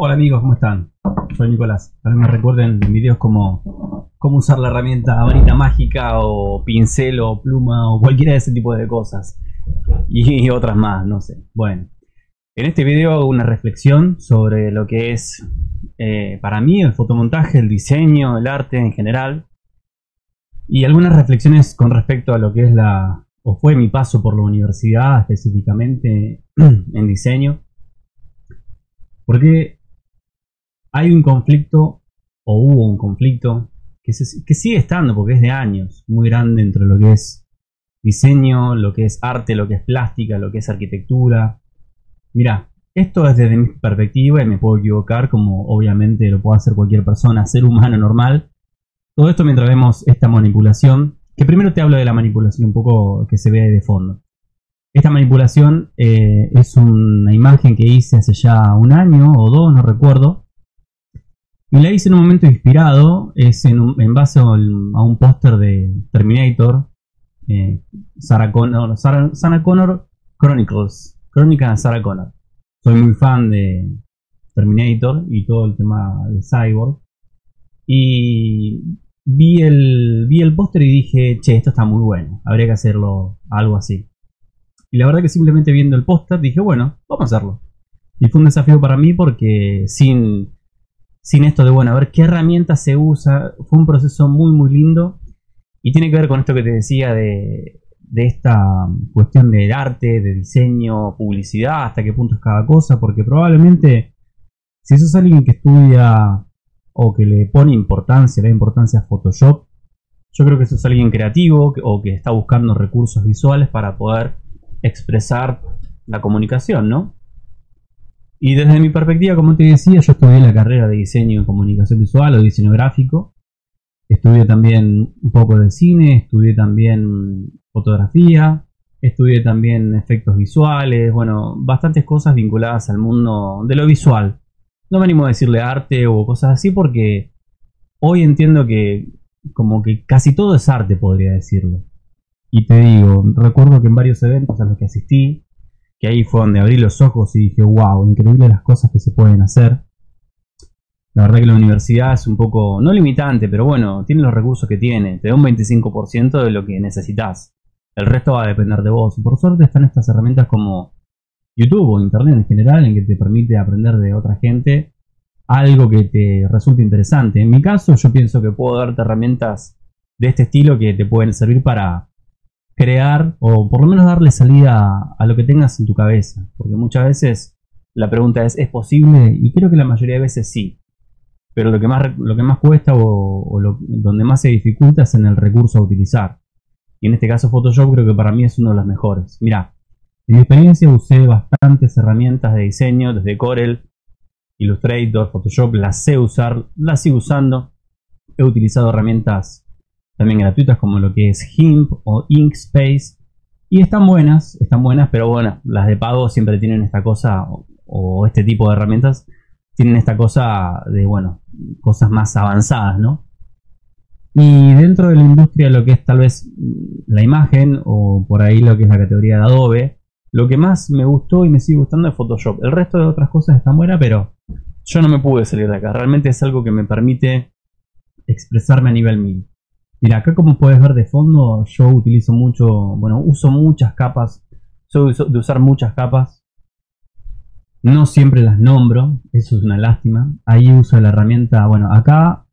Hola amigos, ¿cómo están? Soy Nicolás. Vez me recuerden en videos como cómo usar la herramienta varita mágica o pincel o pluma o cualquiera de ese tipo de cosas. Y otras más, no sé. Bueno, en este video hago una reflexión sobre lo que es eh, para mí el fotomontaje, el diseño, el arte en general. Y algunas reflexiones con respecto a lo que es la, o fue mi paso por la universidad específicamente en diseño. Porque hay un conflicto, o hubo un conflicto, que, que sigue estando, porque es de años, muy grande entre lo que es diseño, lo que es arte, lo que es plástica, lo que es arquitectura. Mira, esto es desde mi perspectiva y me puedo equivocar, como obviamente lo puede hacer cualquier persona, ser humano normal. Todo esto mientras vemos esta manipulación, que primero te hablo de la manipulación un poco que se ve de fondo. Esta manipulación eh, es una imagen que hice hace ya un año o dos, no recuerdo, y la hice en un momento inspirado, es en, base a un, póster de Terminator, eh, Sarah, Connor, Sarah, Connor Chronicles, Crónica de Sarah Connor. Soy muy fan de Terminator y todo el tema de Cyborg. Y vi el, vi el póster y dije, che, esto está muy bueno, habría que hacerlo algo así. Y la verdad que simplemente viendo el póster dije, bueno, vamos a hacerlo. Y fue un desafío para mí porque sin sin esto de, bueno, a ver qué herramienta se usa. Fue un proceso muy, muy lindo. Y tiene que ver con esto que te decía de, esta cuestión del arte, de diseño, publicidad, hasta qué punto es cada cosa, porque probablemente si sos alguien que estudia o que le pone importancia, le da importancia a Photoshop, yo creo que sos alguien creativo o que está buscando recursos visuales para poder expresar la comunicación, ¿no? Y desde mi perspectiva, como te decía, yo estudié la carrera de diseño en comunicación visual o diseño gráfico. Estudié también un poco de cine, estudié también fotografía, estudié también efectos visuales, bueno, bastantes cosas vinculadas al mundo de lo visual. No me animo a decirle arte o cosas así porque hoy entiendo que como que casi todo es arte, podría decirlo. Y te digo, recuerdo que en varios eventos a los que asistí, que ahí fue donde abrí los ojos y dije, wow, increíble las cosas que se pueden hacer. La verdad que la universidad es un poco, no limitante, pero bueno, tiene los recursos que tiene. Te da un 25% de lo que necesitas. El resto va a depender de vos. Por suerte están estas herramientas como YouTube o Internet en general, en que te permite aprender de otra gente algo que te resulte interesante. En mi caso, yo pienso que puedo darte herramientas de este estilo que te pueden servir para crear o por lo menos darle salida a, lo que tengas en tu cabeza. Porque muchas veces la pregunta es, ¿es posible? Y creo que la mayoría de veces sí. Pero lo que más, lo que más cuesta o, donde más se dificulta es en el recurso a utilizar. Y en este caso Photoshop creo que para mí es uno de los mejores. Mira, en mi experiencia usé bastantes herramientas de diseño, desde Corel, Illustrator, Photoshop, las sé usar, las sigo usando. He utilizado herramientas también gratuitas como lo que es GIMP o Inkspace. Y están buenas, están buenas, pero bueno, las de pago siempre tienen esta cosa, o, este tipo de herramientas, tienen esta cosa de, bueno, cosas más avanzadas, ¿no? Y dentro de la industria, lo que es tal vez la imagen, o por ahí lo que es la categoría de Adobe, lo que más me gustó y me sigue gustando es Photoshop. El resto de otras cosas están buenas, pero yo no me pude salir de acá. Realmente es algo que me permite expresarme a nivel mil. Mira, acá como puedes ver de fondo, yo utilizo mucho, bueno, uso muchas capas, soy de usar muchas capas. No siempre las nombro, eso es una lástima. Ahí uso la herramienta, bueno, acá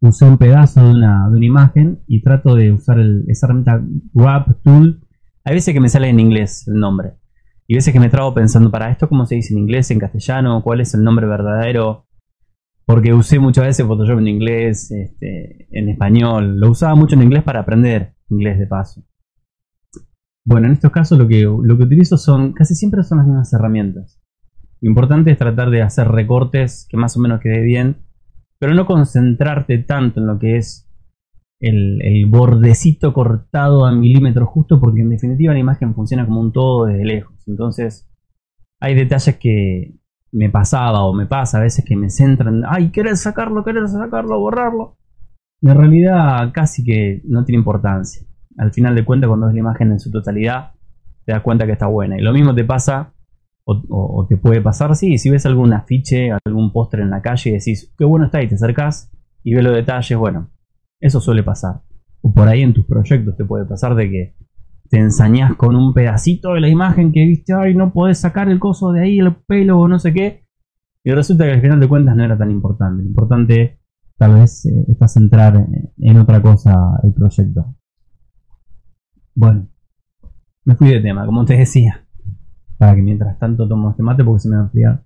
usé un pedazo de una, de una imagen y trato de usar el, esa herramienta Wrap Tool. Hay veces que me sale en inglés el nombre. Y veces que me trago pensando, para esto, ¿cómo se dice en inglés, en castellano? ¿Cuál es el nombre verdadero? Porque usé muchas veces Photoshop en inglés, este, en español. Lo usaba mucho en inglés para aprender inglés de paso. Bueno, en estos casos lo que, lo que utilizo son, casi siempre son las mismas herramientas. Lo importante es tratar de hacer recortes que más o menos quede bien, pero no concentrarte tanto en lo que es el, el bordecito cortado a milímetros justo, porque en definitiva la imagen funciona como un todo desde lejos. Entonces, hay detalles que, me pasaba o me pasa a veces que me centran, ay, querés sacarlo, querés sacarlo, borrarlo. En realidad casi que no tiene importancia. Al final de cuentas, cuando ves la imagen en su totalidad, te das cuenta que está buena. Y lo mismo te pasa O, te puede pasar, sí, si ves algún afiche, algún póster en la calle y decís, qué bueno está, y te acercás y ves los detalles, bueno, eso suele pasar. O por ahí en tus proyectos te puede pasar de que te ensañás con un pedacito de la imagen que viste, ay, no podés sacar el coso de ahí, el pelo o no sé qué. Y resulta que al final de cuentas no era tan importante. Lo importante tal vez eh, centrar en otra cosa el proyecto. Bueno, me fui de tema, como te decía. Para que mientras tanto tomo este mate porque se me va a enfriar.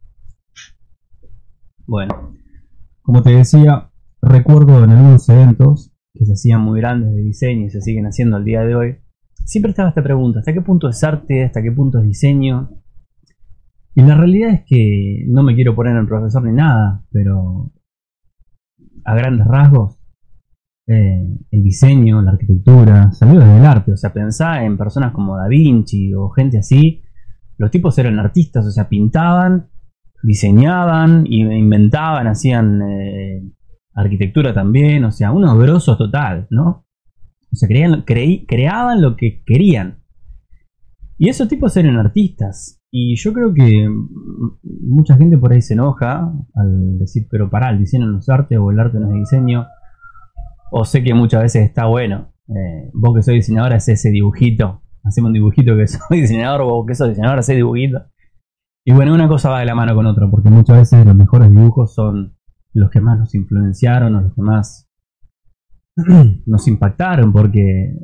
Bueno, como te decía, recuerdo en algunos eventos que se hacían muy grandes de diseño y se siguen haciendo al día de hoy. Siempre estaba esta pregunta, ¿hasta qué punto es arte? ¿Hasta qué punto es diseño? Y la realidad es que no me quiero poner en profesor ni nada, pero a grandes rasgos, eh, el diseño, la arquitectura, salió desde el arte. O sea, pensá en personas como Da Vinci o gente así los tipos eran artistas, o sea, pintaban, diseñaban, inventaban, hacían eh, arquitectura también, o sea, unos grosos total, ¿no? O sea, creían, creaban lo que querían. Y esos tipos eran artistas. Y yo creo que mucha gente por ahí se enoja al decir, pero pará, el diseño no es arte o el arte no es diseño. O sé que muchas veces está bueno. Eh, vos que sois diseñadora es ese dibujito hacemos un dibujito que soy diseñador o que soy diseñador, hace dibujito. Y bueno, una cosa va de la mano con otra, porque muchas veces los mejores dibujos son los que más nos influenciaron o los que más nos impactaron, porque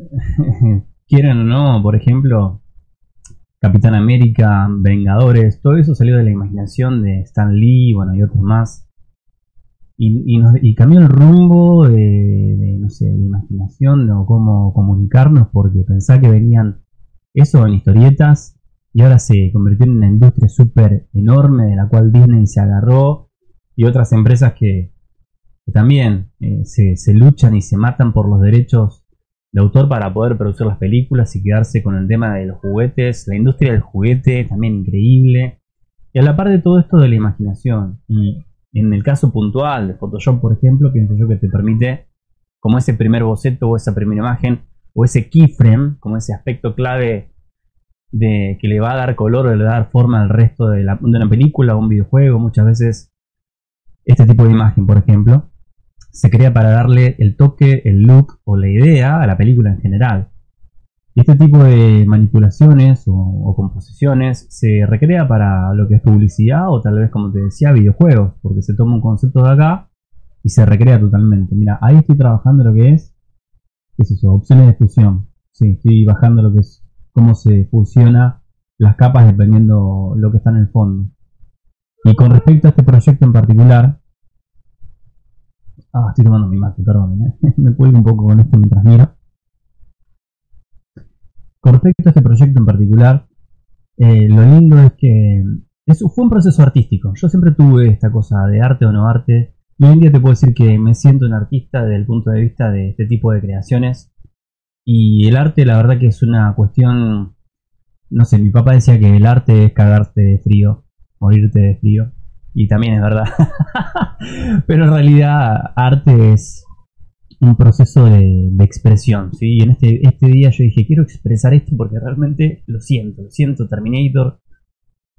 quieren o no, por ejemplo, Capitán América, Vengadores, todo eso salió de la imaginación de Stan Lee, bueno, y otros más. Y, cambió el rumbo de, no sé, de imaginación o cómo comunicarnos, porque pensá que venían eso en historietas y ahora se convirtió en una industria súper enorme de la cual Disney se agarró y otras empresas que, también eh, se, luchan y se matan por los derechos de autor para poder producir las películas y quedarse con el tema de los juguetes, la industria del juguete también increíble. Y a la par de todo esto de la imaginación. Y en el caso puntual de Photoshop, por ejemplo, pienso yo que te permite, como ese primer boceto o esa primera imagen, o ese keyframe, como ese aspecto clave de que le va a dar color o le va a dar forma al resto de, la, de una película o un videojuego. Muchas veces este tipo de imagen, por ejemplo, se crea para darle el toque, el look o la idea a la película en general. Este tipo de manipulaciones o, composiciones se recrea para lo que es publicidad o tal vez, como te decía, videojuegos, porque se toma un concepto de acá y se recrea totalmente. Mira, ahí estoy trabajando lo que es ¿Qué? Opciones de fusión. Sí, estoy bajando lo que es cómo se fusiona las capas dependiendo lo que está en el fondo. Y con respecto a este proyecto en particular, ah, estoy tomando mi mate, perdón, ¿eh? me cuelgo un poco con esto mientras miro. Con respecto a este proyecto en particular, eh, lo lindo es que eso fue un proceso artístico. Yo siempre tuve esta cosa de arte o no arte, y hoy en día te puedo decir que me siento un artista desde el punto de vista de este tipo de creaciones. Y el arte, la verdad que es una cuestión. No sé, mi papá decía que el arte es cagarte de frío, morirte de frío. Y también es verdad. Pero en realidad, arte es un proceso de, expresión. ¿sí? Y en este, este día yo dije, quiero expresar esto porque realmente lo siento. Lo siento, Terminator.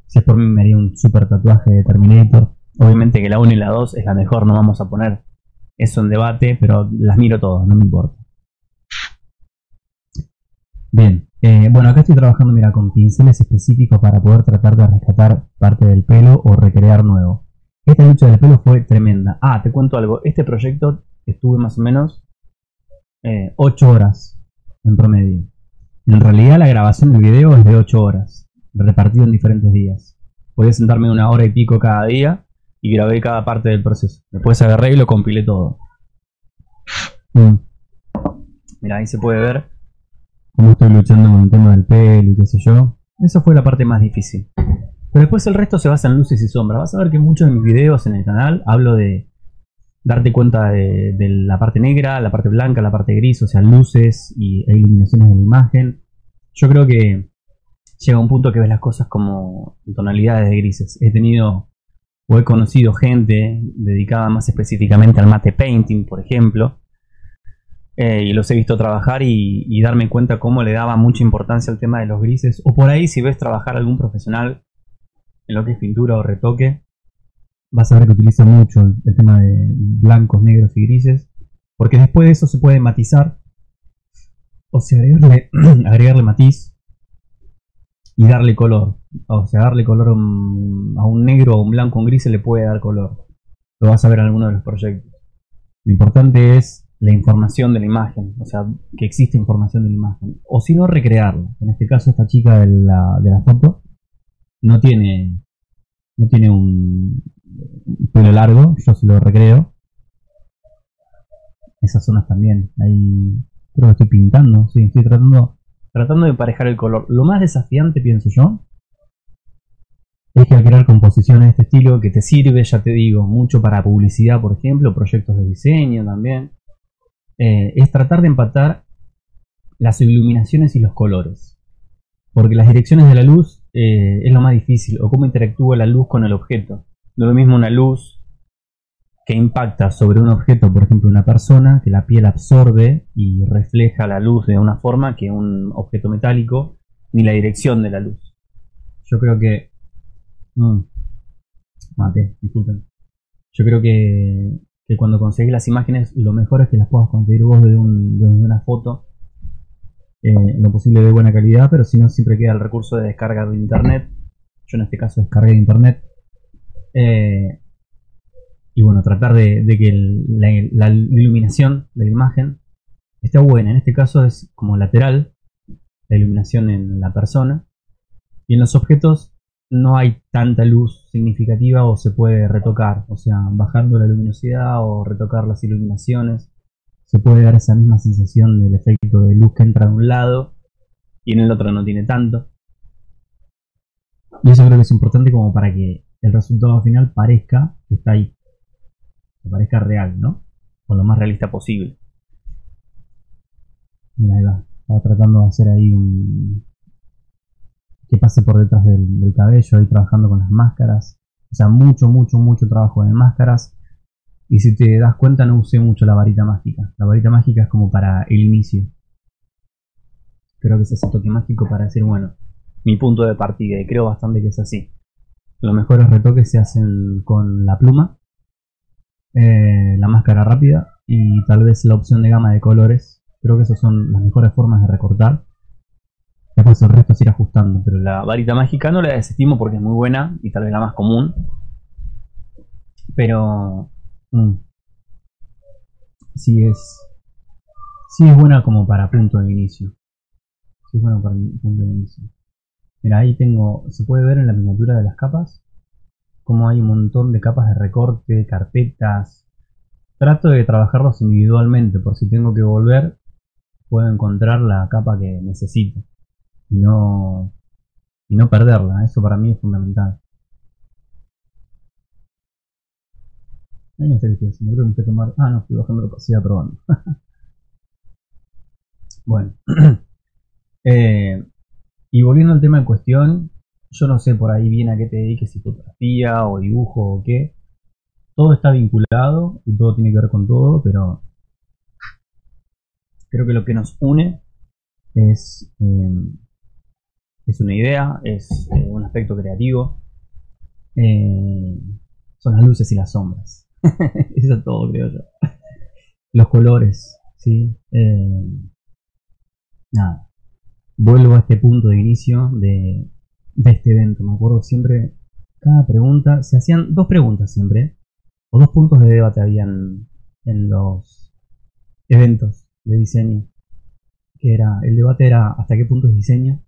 Si es por mí, me haría un super tatuaje de Terminator. Obviamente que la 1 y la 2 es la mejor, no vamos a poner eso en debate, pero las miro todas, no me importa. Bien, eh, bueno, acá estoy trabajando, mira, con pinceles específicos para poder tratar de rescatar parte del pelo o recrear nuevo. Esta lucha del pelo fue tremenda. Ah, te cuento algo. Este proyecto estuve más o menos 8 eh, horas en promedio. En realidad la grabación del video es de 8 horas, repartido en diferentes días. Podía sentarme una hora y pico cada día y grabé cada parte del proceso. Después agarré y lo compilé todo. Mm. Mira, ahí se puede ver cómo estoy luchando con el tema del pelo y qué sé yo. Esa fue la parte más difícil. Pero después el resto se basa en luces y sombras. Vas a ver que muchos de mis videos en el canal hablo de darte cuenta de, la parte negra, la parte blanca, la parte gris, o sea, luces y, e iluminaciones de la imagen. Yo creo que llega un punto que ves las cosas como tonalidades de grises. He tenido o he conocido gente dedicada más específicamente al mate painting, por ejemplo, eh, y los he visto trabajar y, darme cuenta cómo le daba mucha importancia al tema de los grises, o por ahí si ves trabajar algún profesional en lo que es pintura o retoque, vas a ver que utiliza mucho el, tema de blancos, negros y grises, porque después de eso se puede matizar, o sea, agregarle, agregarle matiz y darle color. O sea, darle color a un, negro o un blanco o un gris se le puede dar color. Lo vas a ver en alguno de los proyectos. Lo importante es la información de la imagen, o sea, que existe información de la imagen. O si no, recrearla. En este caso, esta chica de la, de la foto no tiene, no tiene un, pelo largo, yo se lo recreo. Esas zonas también, ahí creo que estoy pintando, sí, estoy tratando, tratando de emparejar el color. Lo más desafiante, pienso yo, es que al crear composiciones de este estilo que te sirve, ya te digo, mucho para publicidad, por ejemplo, proyectos de diseño también, eh, es tratar de empatar las iluminaciones y los colores. Porque las direcciones de la luz eh, es lo más difícil, o cómo interactúa la luz con el objeto. No es lo mismo una luz que impacta sobre un objeto, por ejemplo una persona, que la piel absorbe y refleja la luz de una forma que un objeto metálico, ni la dirección de la luz. Yo creo que... Mm, mate, disculpen. Yo creo que que cuando conseguís las imágenes lo mejor es que las puedas conseguir vos desde, una foto eh, lo posible de buena calidad, pero si no siempre queda el recurso de descarga de internet. Yo en este caso descargué de internet. Eh, y bueno, tratar de, que la, iluminación de la imagen esté buena. En este caso es como lateral, la iluminación en la persona. Y en los objetos no hay tanta luz significativa o se puede retocar, o sea, bajando la luminosidad o retocar las iluminaciones, se puede dar esa misma sensación del efecto de luz que entra de un lado y en el otro no tiene tanto. Y eso creo que es importante como para que el resultado final parezca que está ahí, que parezca real, ¿no? O lo más realista posible. Mira, ahí va. Estaba tratando de hacer ahí un, que pase por detrás del, cabello, ahí trabajando con las máscaras. O sea, mucho, mucho, mucho trabajo en máscaras. Y si te das cuenta, no usé mucho la varita mágica. La varita mágica es como para el inicio. Creo que es ese toque mágico para decir, bueno, mi punto de partida. Y creo bastante que es así. Los mejores retoques se hacen con la pluma, eh, la máscara rápida y tal vez la opción de gama de colores. Creo que esas son las mejores formas de recortar. Después el resto se irá ajustando. Pero la varita mágica no la desestimo porque es muy buena y tal vez la más común. Pero. Mm, sí es. Sí es buena como para punto de inicio. Sí es buena para punto de inicio. Mira, ahí tengo. Se puede ver en la miniatura de las capas. Como hay un montón de capas de recorte, carpetas. Trato de trabajarlos individualmente. Por si tengo que volver, puedo encontrar la capa que necesito y no, y no perderla. Eso para mí es fundamental. si me que tomar. Ah, no, estoy bajando la capacidad probando. bueno. eh, y volviendo al tema en cuestión, yo no sé por ahí bien a qué te dediques, si fotografía o dibujo o qué. Todo está vinculado y todo tiene que ver con todo, pero creo que lo que nos une es eh, es una idea, es eh, un aspecto creativo. Eh, son las luces y las sombras. Eso es todo, creo yo. Los colores, ¿sí? Eh, nada. Vuelvo a este punto de inicio de, este evento. Me acuerdo siempre, cada pregunta, se hacían dos preguntas siempre, o dos puntos de debate habían en los eventos de diseño. Que era, el debate era hasta qué punto es diseño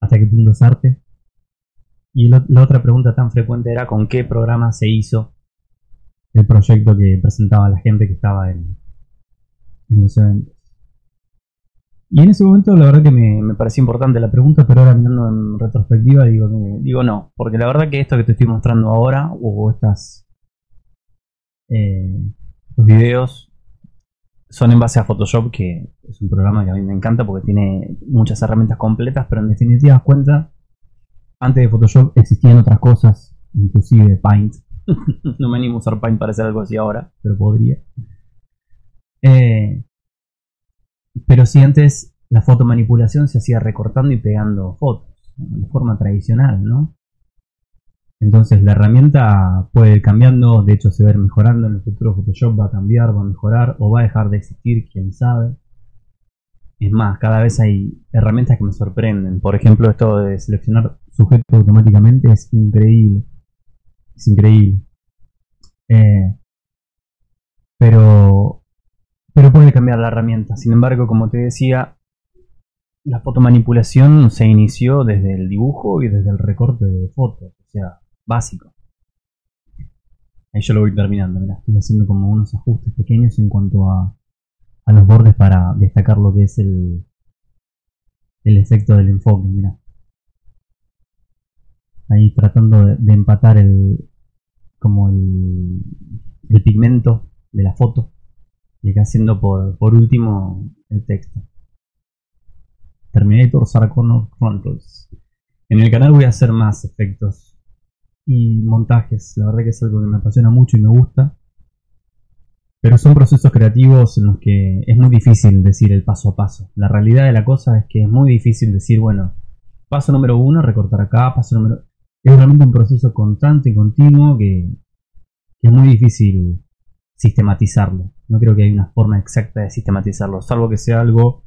hasta qué punto es arte. Y la otra pregunta tan frecuente era con qué programa se hizo el proyecto que presentaba la gente que estaba en, los eventos. Y en ese momento la verdad que me, pareció importante la pregunta, pero ahora mirando en retrospectiva digo, digo no, porque la verdad que esto que te estoy mostrando ahora, o estas eh, estos videos, son en base a Photoshop, que es un programa que a mí me encanta porque tiene muchas herramientas completas, pero en definitiva cuenta, antes de Photoshop existían otras cosas, inclusive Paint. no me animo a usar Paint para hacer algo así ahora, pero podría. Eh, pero si antes la fotomanipulación se hacía recortando y pegando fotos, de forma tradicional, ¿no? Entonces la herramienta puede ir cambiando, de hecho se va a ir mejorando, en el futuro Photoshop va a cambiar, va a mejorar o va a dejar de existir, quién sabe. Es más, cada vez hay herramientas que me sorprenden. Por ejemplo, esto de seleccionar sujetos automáticamente es increíble. Es increíble. Eh, pero, pero puede cambiar la herramienta. Sin embargo, como te decía, la fotomanipulación se inició desde el dibujo y desde el recorte de fotos. O sea, básico. Ahí yo lo voy terminando, mira, estoy haciendo como unos ajustes pequeños en cuanto a, a los bordes para destacar lo que es el, el efecto del enfoque, mira. Ahí tratando de, empatar el como el, el, pigmento de la foto y acá haciendo por, por último el texto. Terminator Sarconnor Chronicles. En el canal voy a hacer más efectos y montajes. La verdad que es algo que me apasiona mucho y me gusta. Pero son procesos creativos en los que es muy difícil decir el paso a paso. La realidad de la cosa es que es muy difícil decir, bueno, paso número uno, recortar acá, paso número... Es realmente un proceso constante y continuo que, es muy difícil sistematizarlo. No creo que haya una forma exacta de sistematizarlo, salvo que sea algo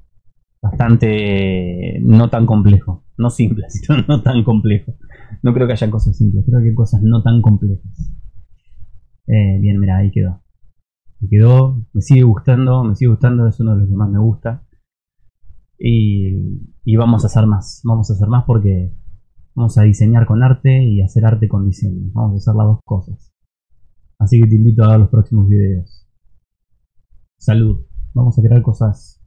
bastante no tan complejo. No simple, sino no tan complejo. No creo que haya cosas simples, creo que cosas no tan complejas. Eh, bien, mira, ahí quedó. Me quedó, me sigue gustando, me sigue gustando, es uno de los que más me gusta. Y, y vamos a hacer más, vamos a hacer más porque vamos a diseñar con arte y hacer arte con diseño. Vamos a hacer las dos cosas. Así que te invito a ver los próximos videos. Salud. Vamos a crear cosas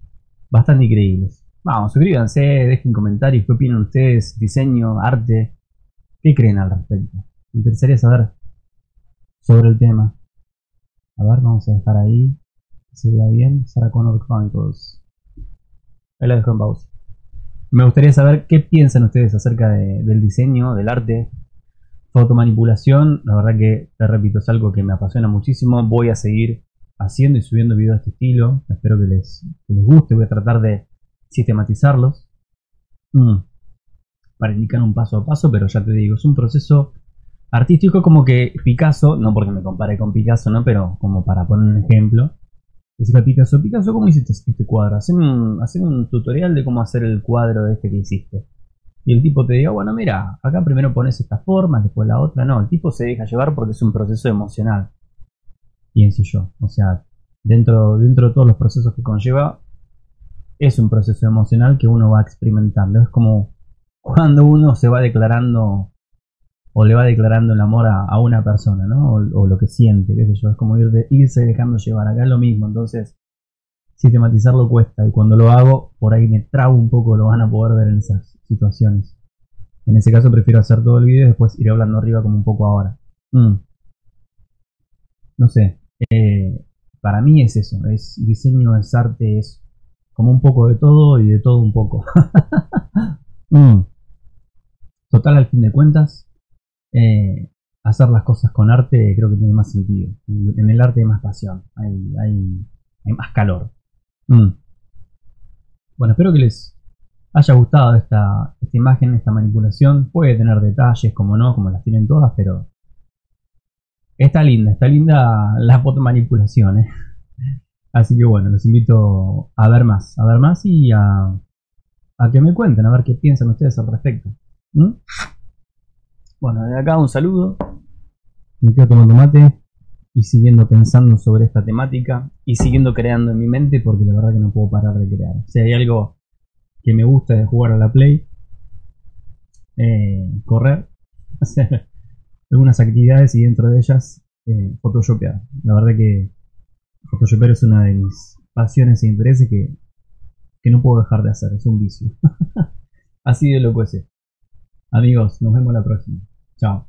bastante increíbles. Vamos, suscríbanse, dejen comentarios, qué opinan ustedes, diseño, arte, qué creen al respecto. Me interesaría saber sobre el tema. A ver, vamos a dejar ahí, se vea bien, Sarah Connor Chronicles. Ahí la dejo en pausa. Me gustaría saber qué piensan ustedes acerca del diseño, del arte, fotomanipulación. La verdad que, te repito, es algo que me apasiona muchísimo. Voy a seguir haciendo y subiendo videos de este estilo. Espero que les, guste. Voy a tratar de sistematizarlos mm. Para indicar un paso a paso, pero ya te digo, es un proceso artístico como que Picasso, no porque me compare con Picasso, ¿no? pero como para poner un ejemplo, decirle a Picasso, Picasso, ¿cómo hiciste este cuadro? Hacen un, un tutorial de cómo hacer el cuadro este que hiciste. Y el tipo te diga, bueno, mira, acá primero pones esta forma, después la otra. No, el tipo se deja llevar porque es un proceso emocional. Pienso yo. O sea, dentro, dentro de todos los procesos que conlleva, es un proceso emocional que uno va experimentando. Es como cuando uno se va declarando o le va declarando el amor a, una persona, ¿no? O, lo que siente, qué sé yo. Es como ir de, irse dejando llevar. Acá es lo mismo. Entonces, sistematizarlo cuesta. Y cuando lo hago, por ahí me trago un poco, lo van a poder ver en esas situaciones. En ese caso prefiero hacer todo el video y después ir hablando arriba como un poco ahora. Mm. No sé. Eh, para mí es eso. Es diseño, es arte, es como un poco de todo y de todo un poco. Mm. Total, al fin de cuentas, eh, hacer las cosas con arte creo que tiene más sentido. En el arte hay más pasión, hay, hay, más calor. Mm. Bueno, espero que les haya gustado esta, esta imagen, esta manipulación. Puede tener detalles, como no, como las tienen todas, pero está linda, está linda la foto manipulación. ¿eh? Así que bueno, los invito a ver más, a ver más y a, que me cuenten, a ver qué piensan ustedes al respecto. Bueno, de acá un saludo. Me quedo tomando mate y siguiendo pensando sobre esta temática y siguiendo creando en mi mente porque la verdad que no puedo parar de crear. Si hay algo que me gusta de jugar a la Play, eh, correr, hacer algunas actividades y dentro de ellas eh, photoshopear. La verdad que Photoshopper es una de mis pasiones e intereses que, que no puedo dejar de hacer, es un vicio. Así de lo puede ser. Amigos, nos vemos la próxima. Chao.